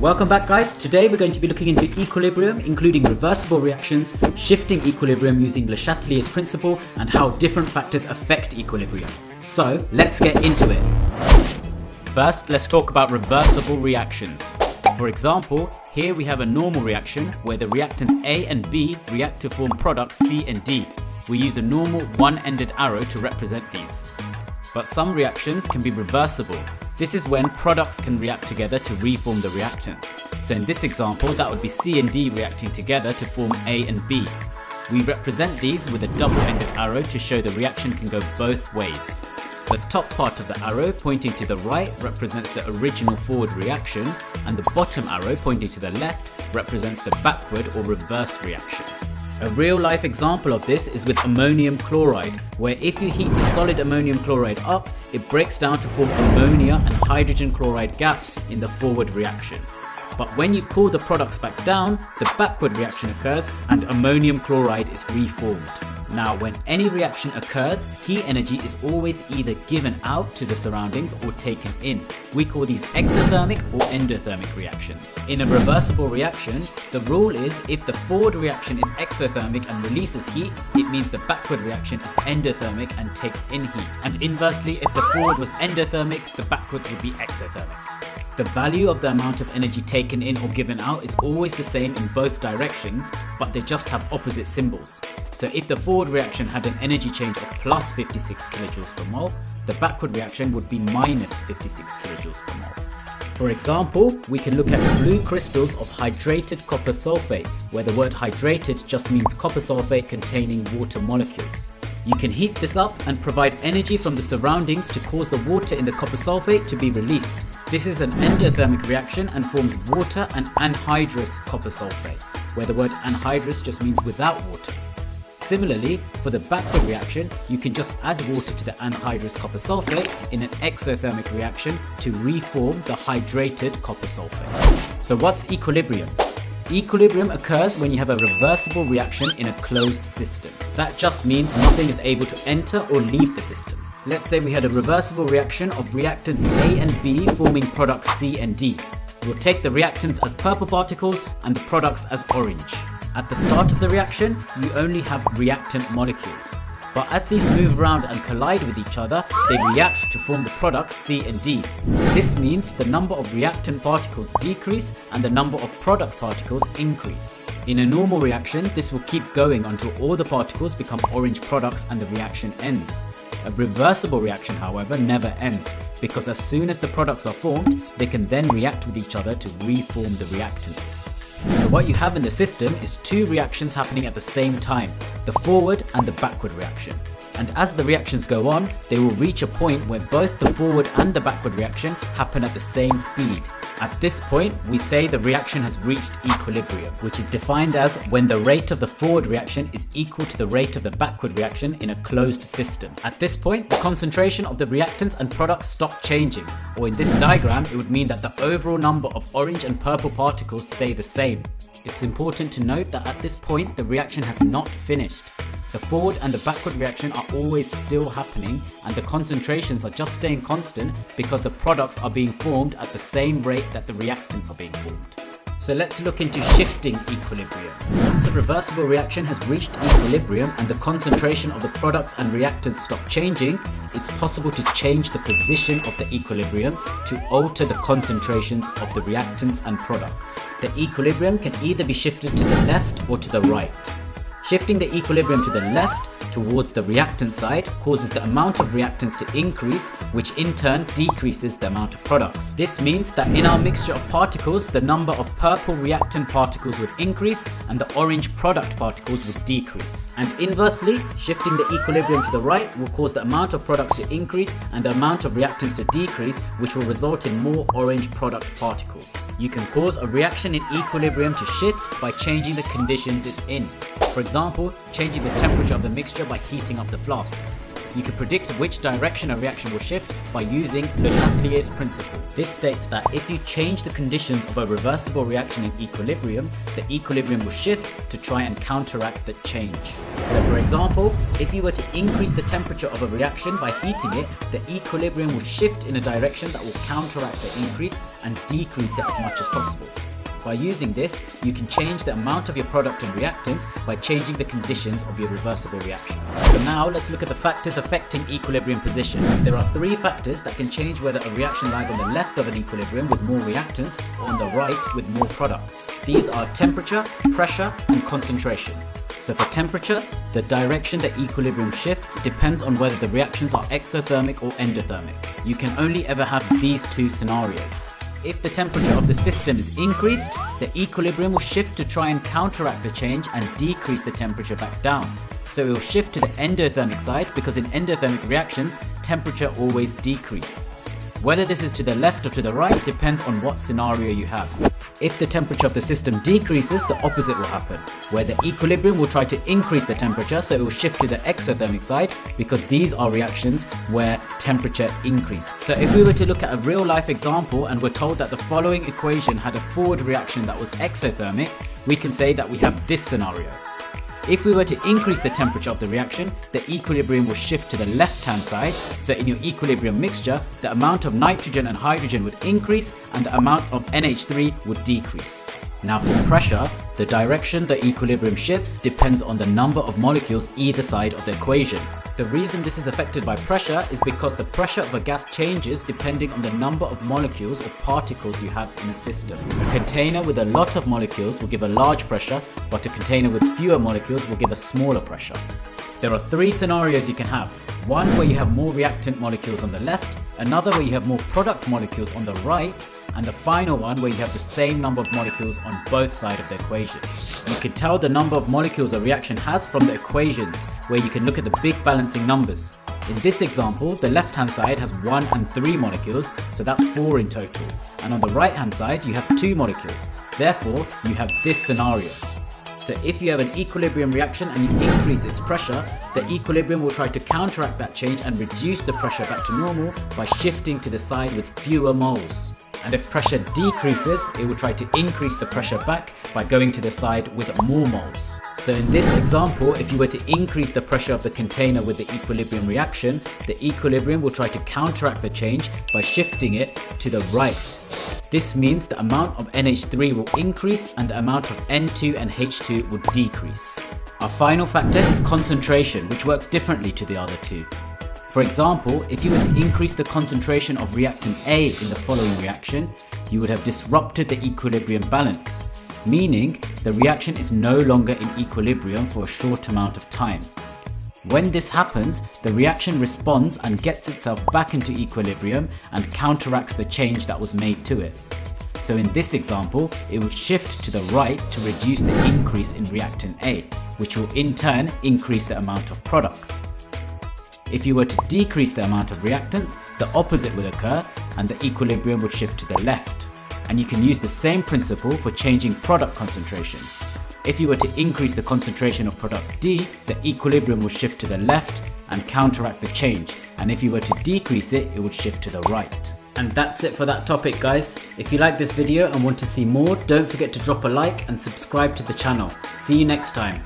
Welcome back guys. Today we're going to be looking into equilibrium, including reversible reactions, shifting equilibrium using Le Chatelier's principle, and how different factors affect equilibrium. So let's get into it. First, let's talk about reversible reactions. For example, here we have a normal reaction where the reactants A and B react to form products C and D. We use a normal one-ended arrow to represent these. But some reactions can be reversible, this is when products can react together to reform the reactants. So in this example, that would be C and D reacting together to form A and B. We represent these with a double-ended arrow to show the reaction can go both ways. The top part of the arrow pointing to the right represents the original forward reaction and the bottom arrow pointing to the left represents the backward or reverse reaction. A real life example of this is with ammonium chloride, where if you heat the solid ammonium chloride up, it breaks down to form ammonia and hydrogen chloride gas in the forward reaction. But when you cool the products back down, the backward reaction occurs and ammonium chloride is reformed. Now, when any reaction occurs, heat energy is always either given out to the surroundings or taken in. We call these exothermic or endothermic reactions. In a reversible reaction, the rule is if the forward reaction is exothermic and releases heat, it means the backward reaction is endothermic and takes in heat. And inversely, if the forward was endothermic, the backwards would be exothermic. The value of the amount of energy taken in or given out is always the same in both directions, but they just have opposite symbols. So if the forward reaction had an energy change of plus 56 kilojoules per mole, the backward reaction would be minus 56 kilojoules per mole. For example, we can look at blue crystals of hydrated copper sulfate, where the word hydrated just means copper sulfate containing water molecules. You can heat this up and provide energy from the surroundings to cause the water in the copper sulfate to be released. This is an endothermic reaction and forms water and anhydrous copper sulfate, where the word anhydrous just means without water. Similarly, for the backward reaction, you can just add water to the anhydrous copper sulfate in an exothermic reaction to reform the hydrated copper sulfate. So what's equilibrium? Equilibrium occurs when you have a reversible reaction in a closed system. That just means nothing is able to enter or leave the system. Let's say we had a reversible reaction of reactants A and B forming products C and D. We'll take the reactants as purple particles and the products as orange. At the start of the reaction, you only have reactant molecules. But as these move around and collide with each other, they react to form the products C and D. This means the number of reactant particles decrease and the number of product particles increase. In a normal reaction, this will keep going until all the particles become orange products and the reaction ends. A reversible reaction, however, never ends, because as soon as the products are formed, they can then react with each other to reform the reactants. So what you have in the system is two reactions happening at the same time, the forward and the backward reaction. And as the reactions go on, they will reach a point where both the forward and the backward reaction happen at the same speed. At this point, we say the reaction has reached equilibrium, which is defined as when the rate of the forward reaction is equal to the rate of the backward reaction in a closed system. At this point, the concentration of the reactants and products stop changing, or in this diagram, it would mean that the overall number of orange and purple particles stay the same. It's important to note that at this point, the reaction has not finished. The forward and the backward reaction are always still happening and the concentrations are just staying constant because the products are being formed at the same rate that the reactants are being formed. So let's look into shifting equilibrium. Once a reversible reaction has reached equilibrium and the concentration of the products and reactants stop changing, it's possible to change the position of the equilibrium to alter the concentrations of the reactants and products. The equilibrium can either be shifted to the left or to the right. Shifting the equilibrium to the left towards the reactant side causes the amount of reactants to increase, which in turn decreases the amount of products. This means that in our mixture of particles, the number of purple reactant particles would increase and the orange product particles would decrease. And inversely, shifting the equilibrium to the right will cause the amount of products to increase and the amount of reactants to decrease, which will result in more orange product particles. You can cause a reaction in equilibrium to shift by changing the conditions it's in. For example, changing the temperature of the mixture by heating up the flask. you can predict which direction a reaction will shift by using Le Chatelier's principle. This states that if you change the conditions of a reversible reaction in equilibrium, the equilibrium will shift to try and counteract the change. So for example, if you were to increase the temperature of a reaction by heating it, the equilibrium will shift in a direction that will counteract the increase and decrease it as much as possible. By using this, you can change the amount of your product and reactants by changing the conditions of your reversible reaction. So now let's look at the factors affecting equilibrium position. There are three factors that can change whether a reaction lies on the left of an equilibrium with more reactants or on the right with more products. These are temperature, pressure and concentration. So for temperature, the direction the equilibrium shifts depends on whether the reactions are exothermic or endothermic. You can only ever have these two scenarios. If the temperature of the system is increased, the equilibrium will shift to try and counteract the change and decrease the temperature back down. So it will shift to the endothermic side because in endothermic reactions, temperature always decrease. Whether this is to the left or to the right depends on what scenario you have. If the temperature of the system decreases, the opposite will happen, where the equilibrium will try to increase the temperature so it will shift to the exothermic side because these are reactions where temperature increases. So if we were to look at a real life example and we're told that the following equation had a forward reaction that was exothermic, we can say that we have this scenario. If we were to increase the temperature of the reaction, the equilibrium will shift to the left hand side, so in your equilibrium mixture, the amount of nitrogen and hydrogen would increase and the amount of NH3 would decrease. Now for pressure, the direction the equilibrium shifts depends on the number of molecules either side of the equation. The reason this is affected by pressure is because the pressure of a gas changes depending on the number of molecules or particles you have in a system. A container with a lot of molecules will give a large pressure, but a container with fewer molecules will give a smaller pressure. There are three scenarios you can have. One where you have more reactant molecules on the left, another where you have more product molecules on the right, and the final one where you have the same number of molecules on both sides of the equation. You can tell the number of molecules a reaction has from the equations, where you can look at the big balancing numbers. In this example, the left hand side has 1 and 3 molecules, so that's 4 in total. And on the right hand side, you have 2 molecules. Therefore, you have this scenario. So if you have an equilibrium reaction and you increase its pressure, the equilibrium will try to counteract that change and reduce the pressure back to normal by shifting to the side with fewer moles and if pressure decreases, it will try to increase the pressure back by going to the side with more moles. So in this example, if you were to increase the pressure of the container with the equilibrium reaction, the equilibrium will try to counteract the change by shifting it to the right. This means the amount of NH3 will increase and the amount of N2 and H2 will decrease. Our final factor is concentration, which works differently to the other two. For example, if you were to increase the concentration of reactant A in the following reaction, you would have disrupted the equilibrium balance, meaning the reaction is no longer in equilibrium for a short amount of time. When this happens, the reaction responds and gets itself back into equilibrium and counteracts the change that was made to it. So in this example, it would shift to the right to reduce the increase in reactant A, which will in turn increase the amount of products. If you were to decrease the amount of reactants, the opposite would occur and the equilibrium would shift to the left. And you can use the same principle for changing product concentration. If you were to increase the concentration of product D, the equilibrium would shift to the left and counteract the change. And if you were to decrease it, it would shift to the right. And that's it for that topic guys. If you like this video and want to see more, don't forget to drop a like and subscribe to the channel. See you next time.